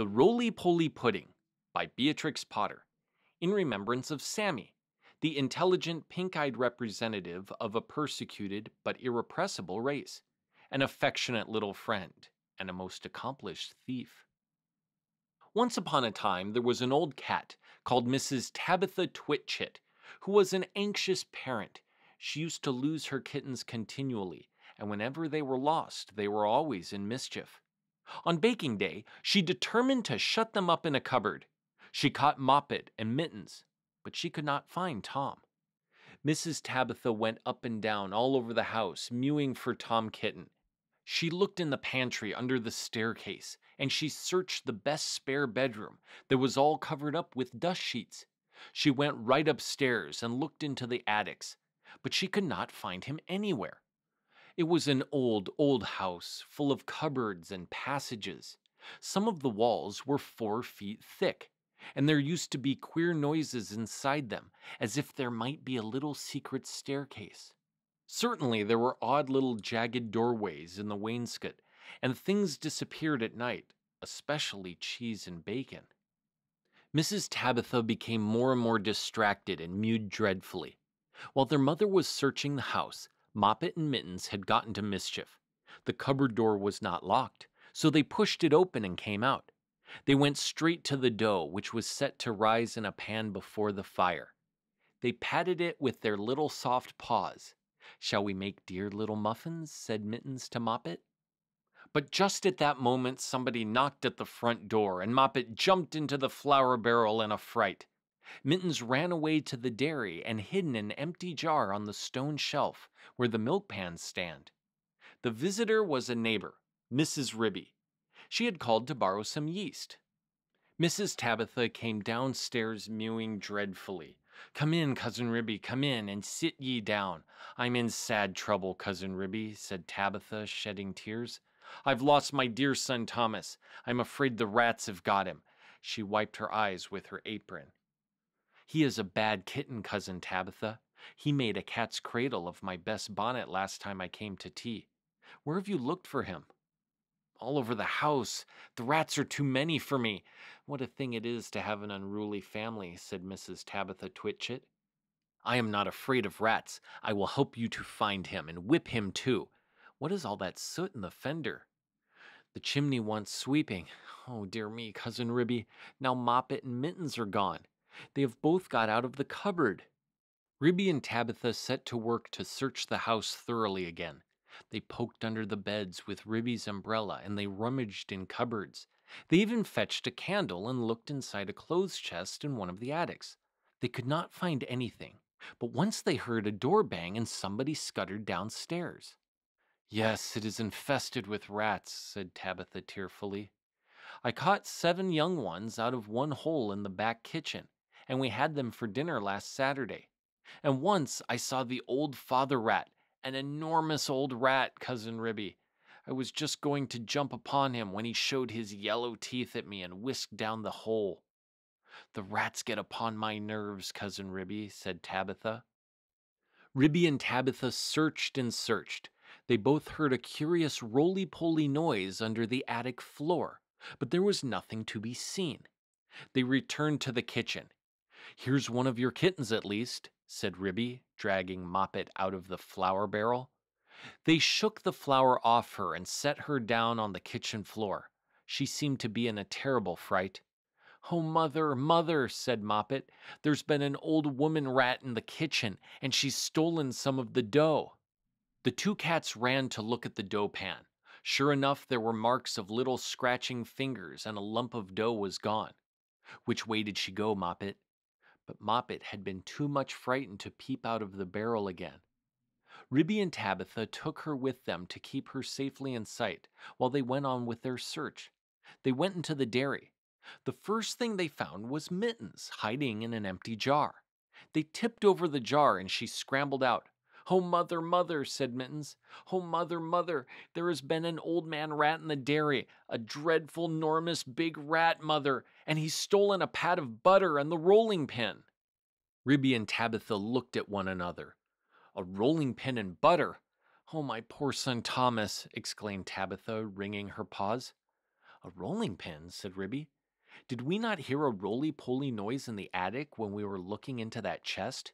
The Roly Poly Pudding by Beatrix Potter, in remembrance of Sammy, the intelligent pink eyed representative of a persecuted but irrepressible race, an affectionate little friend, and a most accomplished thief. Once upon a time there was an old cat called Mrs. Tabitha Twitchit, who was an anxious parent. She used to lose her kittens continually, and whenever they were lost, they were always in mischief. On baking day, she determined to shut them up in a cupboard. She caught Moppet and Mittens, but she could not find Tom. Mrs. Tabitha went up and down all over the house, mewing for Tom Kitten. She looked in the pantry under the staircase, and she searched the best spare bedroom that was all covered up with dust sheets. She went right upstairs and looked into the attics, but she could not find him anywhere. It was an old, old house, full of cupboards and passages. Some of the walls were four feet thick, and there used to be queer noises inside them, as if there might be a little secret staircase. Certainly there were odd little jagged doorways in the wainscot, and things disappeared at night, especially cheese and bacon. Mrs. Tabitha became more and more distracted and mewed dreadfully. While their mother was searching the house, Moppet and Mittens had got into mischief. The cupboard door was not locked, so they pushed it open and came out. They went straight to the dough, which was set to rise in a pan before the fire. They patted it with their little soft paws. Shall we make dear little muffins? said Mittens to Moppet. But just at that moment, somebody knocked at the front door, and Moppet jumped into the flour barrel in a fright. Mittens ran away to the dairy and hid in an empty jar on the stone shelf where the milk pans stand. The visitor was a neighbor, Mrs. Ribby. She had called to borrow some yeast. Mrs. Tabitha came downstairs mewing dreadfully. Come in, Cousin Ribby, come in, and sit ye down. I'm in sad trouble, Cousin Ribby, said Tabitha, shedding tears. I've lost my dear son Thomas. I'm afraid the rats have got him. She wiped her eyes with her apron. He is a bad kitten, Cousin Tabitha. He made a cat's cradle of my best bonnet last time I came to tea. Where have you looked for him? All over the house. The rats are too many for me. What a thing it is to have an unruly family, said Mrs. Tabitha Twitchit. I am not afraid of rats. I will help you to find him and whip him too. What is all that soot in the fender? The chimney wants sweeping. Oh, dear me, Cousin Ribby. Now Moppet and Mittens are gone. They have both got out of the cupboard. Ribby and Tabitha set to work to search the house thoroughly again. They poked under the beds with Ribby's umbrella and they rummaged in cupboards. They even fetched a candle and looked inside a clothes chest in one of the attics. They could not find anything, but once they heard a door bang and somebody scuttered downstairs. Yes, it is infested with rats, said Tabitha tearfully. I caught seven young ones out of one hole in the back kitchen and we had them for dinner last Saturday. And once I saw the old father rat, an enormous old rat, Cousin Ribby. I was just going to jump upon him when he showed his yellow teeth at me and whisked down the hole. The rats get upon my nerves, Cousin Ribby, said Tabitha. Ribby and Tabitha searched and searched. They both heard a curious roly poly noise under the attic floor, but there was nothing to be seen. They returned to the kitchen Here's one of your kittens, at least, said Ribby, dragging Moppet out of the flour barrel. They shook the flour off her and set her down on the kitchen floor. She seemed to be in a terrible fright. Oh, mother, mother, said Moppet, there's been an old woman rat in the kitchen, and she's stolen some of the dough. The two cats ran to look at the dough pan. Sure enough, there were marks of little scratching fingers, and a lump of dough was gone. Which way did she go, Moppet? But Moppet had been too much frightened to peep out of the barrel again. Ribby and Tabitha took her with them to keep her safely in sight while they went on with their search. They went into the dairy. The first thing they found was Mittens hiding in an empty jar. They tipped over the jar and she scrambled out. Oh, mother, mother, said Mittens. Oh, mother, mother, there has been an old man rat in the dairy, a dreadful, enormous, big rat, mother, and he's stolen a pat of butter and the rolling pin. Ribby and Tabitha looked at one another. A rolling pin and butter! Oh, my poor son Thomas, exclaimed Tabitha, wringing her paws. A rolling pin, said Ribby. Did we not hear a roly poly noise in the attic when we were looking into that chest?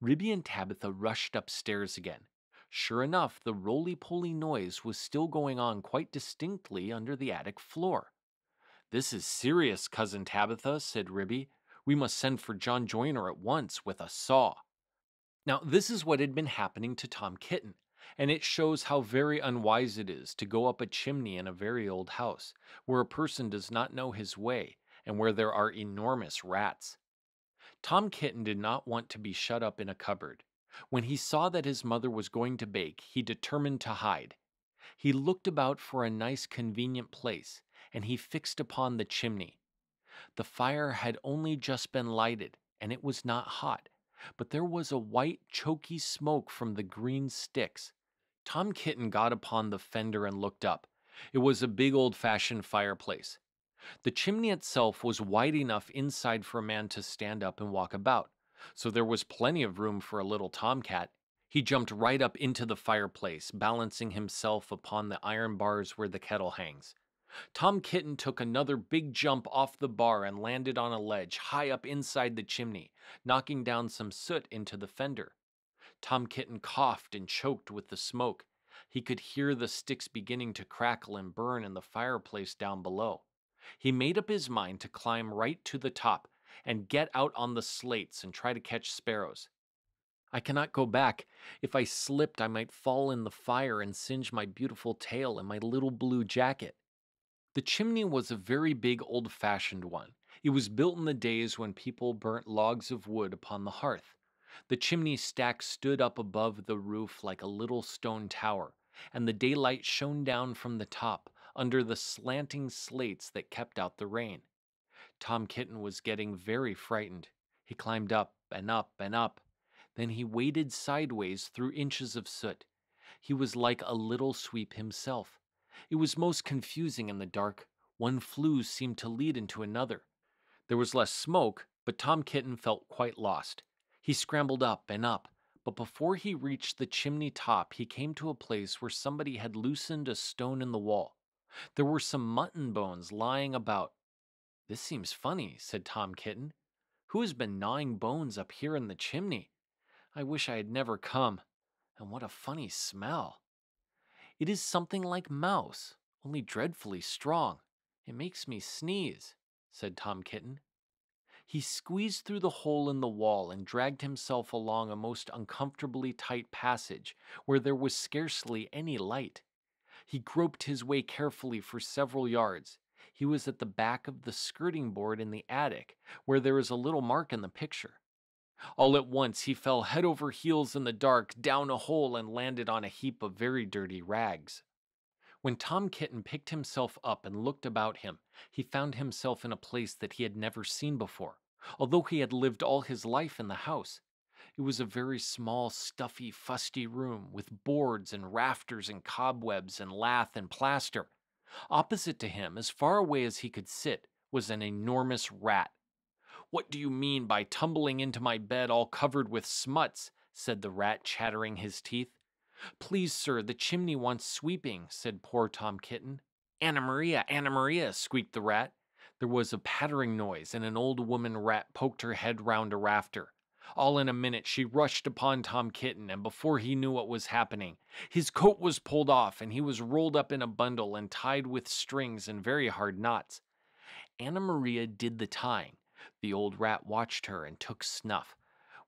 Ribby and Tabitha rushed upstairs again. Sure enough, the roly poly noise was still going on quite distinctly under the attic floor. This is serious, Cousin Tabitha, said Ribby. We must send for John Joiner at once with a saw. Now, this is what had been happening to Tom Kitten, and it shows how very unwise it is to go up a chimney in a very old house, where a person does not know his way and where there are enormous rats. Tom Kitten did not want to be shut up in a cupboard. When he saw that his mother was going to bake, he determined to hide. He looked about for a nice convenient place, and he fixed upon the chimney. The fire had only just been lighted, and it was not hot, but there was a white, choky smoke from the green sticks. Tom Kitten got upon the fender and looked up. It was a big old fashioned fireplace. The chimney itself was wide enough inside for a man to stand up and walk about, so there was plenty of room for a little tomcat. He jumped right up into the fireplace, balancing himself upon the iron bars where the kettle hangs. Tom Kitten took another big jump off the bar and landed on a ledge high up inside the chimney, knocking down some soot into the fender. Tom Kitten coughed and choked with the smoke. He could hear the sticks beginning to crackle and burn in the fireplace down below. He made up his mind to climb right to the top and get out on the slates and try to catch sparrows. I cannot go back. If I slipped, I might fall in the fire and singe my beautiful tail and my little blue jacket. The chimney was a very big old fashioned one. It was built in the days when people burnt logs of wood upon the hearth. The chimney stack stood up above the roof like a little stone tower, and the daylight shone down from the top under the slanting slates that kept out the rain. Tom Kitten was getting very frightened. He climbed up and up and up. Then he waded sideways through inches of soot. He was like a little sweep himself. It was most confusing in the dark. One flue seemed to lead into another. There was less smoke, but Tom Kitten felt quite lost. He scrambled up and up, but before he reached the chimney top, he came to a place where somebody had loosened a stone in the wall. There were some mutton bones lying about. This seems funny, said Tom Kitten. Who has been gnawing bones up here in the chimney? I wish I had never come. And what a funny smell. It is something like mouse, only dreadfully strong. It makes me sneeze, said Tom Kitten. He squeezed through the hole in the wall and dragged himself along a most uncomfortably tight passage where there was scarcely any light. He groped his way carefully for several yards. He was at the back of the skirting board in the attic, where there is a little mark in the picture. All at once he fell head over heels in the dark down a hole and landed on a heap of very dirty rags. When Tom Kitten picked himself up and looked about him, he found himself in a place that he had never seen before, although he had lived all his life in the house. It was a very small, stuffy, fusty room with boards and rafters and cobwebs and lath and plaster. Opposite to him, as far away as he could sit, was an enormous rat what do you mean by tumbling into my bed all covered with smuts? said the rat, chattering his teeth. Please, sir, the chimney wants sweeping, said poor Tom Kitten. Anna Maria, Anna Maria, squeaked the rat. There was a pattering noise, and an old woman rat poked her head round a rafter. All in a minute, she rushed upon Tom Kitten, and before he knew what was happening, his coat was pulled off, and he was rolled up in a bundle and tied with strings and very hard knots. Anna Maria did the tying, the old rat watched her and took snuff.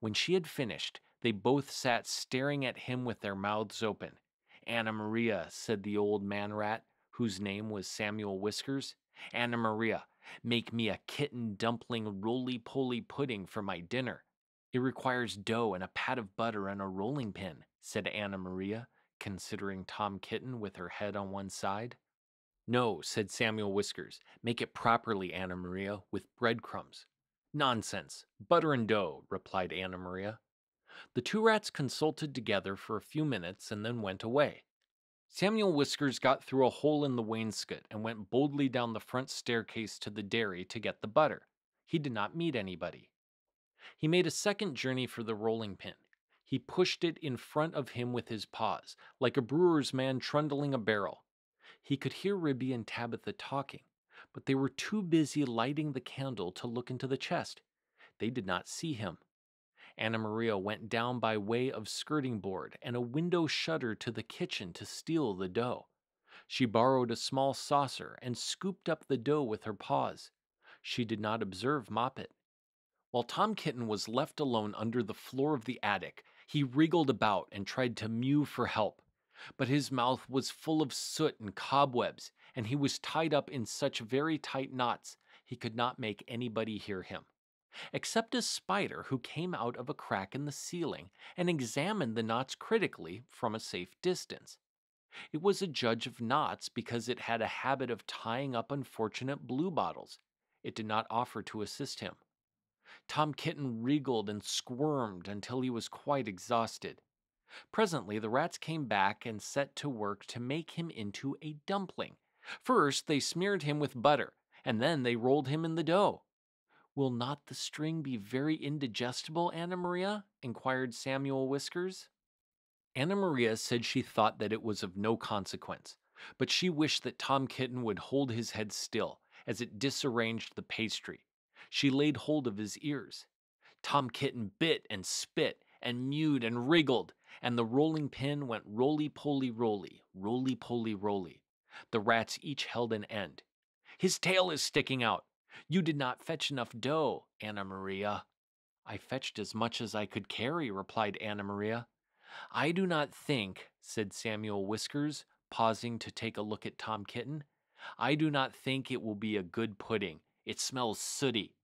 When she had finished, they both sat staring at him with their mouths open. Anna Maria, said the old man rat, whose name was Samuel Whiskers. Anna Maria, make me a kitten dumpling roly poly pudding for my dinner. It requires dough and a pat of butter and a rolling pin, said Anna Maria, considering Tom Kitten with her head on one side. No, said Samuel Whiskers. Make it properly, Anna Maria, with breadcrumbs. Nonsense. Butter and dough, replied Anna Maria. The two rats consulted together for a few minutes and then went away. Samuel Whiskers got through a hole in the wainscot and went boldly down the front staircase to the dairy to get the butter. He did not meet anybody. He made a second journey for the rolling pin. He pushed it in front of him with his paws, like a brewer's man trundling a barrel. He could hear Ribby and Tabitha talking, but they were too busy lighting the candle to look into the chest. They did not see him. Anna Maria went down by way of skirting board and a window shutter to the kitchen to steal the dough. She borrowed a small saucer and scooped up the dough with her paws. She did not observe Moppet. While Tom Kitten was left alone under the floor of the attic, he wriggled about and tried to mew for help. But his mouth was full of soot and cobwebs, and he was tied up in such very tight knots he could not make anybody hear him except a spider who came out of a crack in the ceiling and examined the knots critically from a safe distance. It was a judge of knots because it had a habit of tying up unfortunate bluebottles. It did not offer to assist him. Tom Kitten wriggled and squirmed until he was quite exhausted. Presently, the rats came back and set to work to make him into a dumpling. First, they smeared him with butter, and then they rolled him in the dough. Will not the string be very indigestible, Anna Maria? inquired Samuel Whiskers. Anna Maria said she thought that it was of no consequence, but she wished that Tom Kitten would hold his head still, as it disarranged the pastry. She laid hold of his ears. Tom Kitten bit and spit and mewed and wriggled, and the rolling pin went roly poly roly, roly poly roly. The rats each held an end. His tail is sticking out, you did not fetch enough dough, Anna Maria. I fetched as much as I could carry, replied Anna Maria. I do not think, said Samuel Whiskers, pausing to take a look at Tom Kitten, I do not think it will be a good pudding. It smells sooty.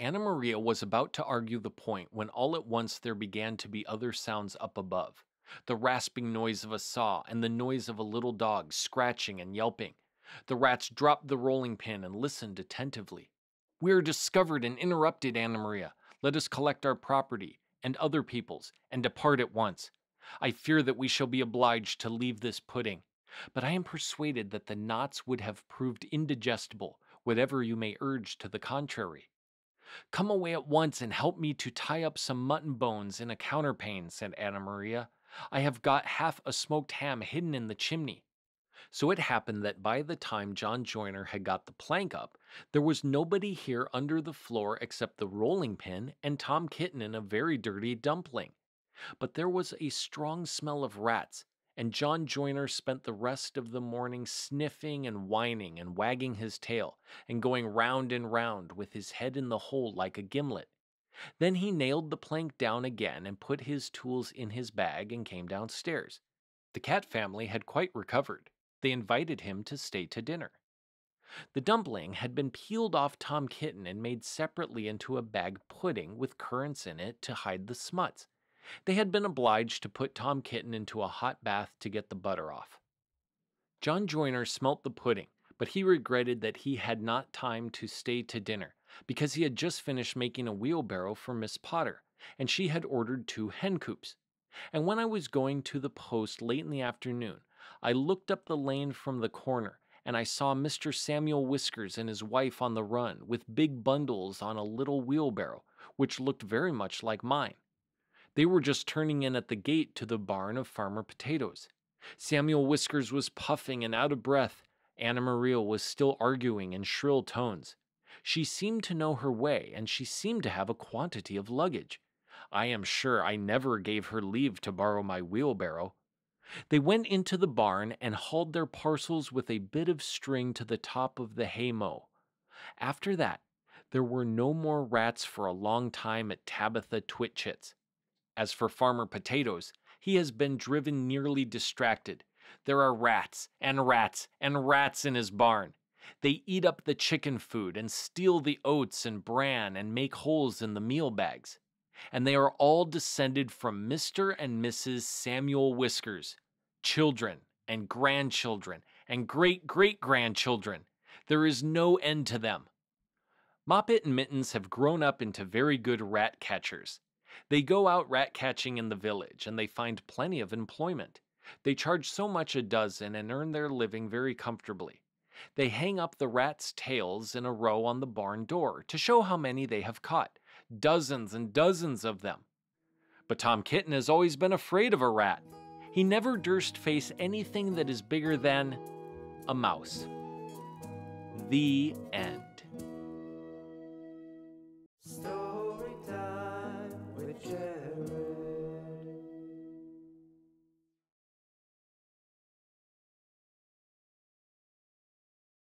Anna Maria was about to argue the point when all at once there began to be other sounds up above the rasping noise of a saw and the noise of a little dog scratching and yelping. The rats dropped the rolling pin and listened attentively. We are discovered and interrupted, Anna Maria. Let us collect our property and other people's and depart at once. I fear that we shall be obliged to leave this pudding, but I am persuaded that the knots would have proved indigestible, whatever you may urge to the contrary. Come away at once and help me to tie up some mutton bones in a counterpane, said Anna Maria. I have got half a smoked ham hidden in the chimney. So it happened that by the time John Joiner had got the plank up, there was nobody here under the floor except the rolling pin and Tom Kitten in a very dirty dumpling. But there was a strong smell of rats, and John Joiner spent the rest of the morning sniffing and whining and wagging his tail and going round and round with his head in the hole like a gimlet. Then he nailed the plank down again and put his tools in his bag and came downstairs. The cat family had quite recovered. They invited him to stay to dinner. The dumpling had been peeled off Tom Kitten and made separately into a bag pudding with currants in it to hide the smuts. They had been obliged to put Tom Kitten into a hot bath to get the butter off. John Joiner smelt the pudding, but he regretted that he had not time to stay to dinner because he had just finished making a wheelbarrow for Miss Potter, and she had ordered two hen coops. And when I was going to the post late in the afternoon, I looked up the lane from the corner, and I saw Mr. Samuel Whiskers and his wife on the run, with big bundles on a little wheelbarrow, which looked very much like mine. They were just turning in at the gate to the barn of Farmer Potatoes. Samuel Whiskers was puffing and out of breath. Anna Maria was still arguing in shrill tones. She seemed to know her way, and she seemed to have a quantity of luggage. I am sure I never gave her leave to borrow my wheelbarrow. They went into the barn and hauled their parcels with a bit of string to the top of the haymow. After that, there were no more rats for a long time at Tabitha Twitchit's. As for Farmer Potatoes, he has been driven nearly distracted. There are rats and rats and rats in his barn. They eat up the chicken food and steal the oats and bran and make holes in the meal bags and they are all descended from Mr. and Mrs. Samuel Whiskers, children and grandchildren and great great grandchildren. There is no end to them. Moppet and Mittens have grown up into very good rat catchers. They go out rat catching in the village and they find plenty of employment. They charge so much a dozen and earn their living very comfortably. They hang up the rats' tails in a row on the barn door to show how many they have caught, dozens and dozens of them. But Tom Kitten has always been afraid of a rat. He never durst face anything that is bigger than a mouse. The end.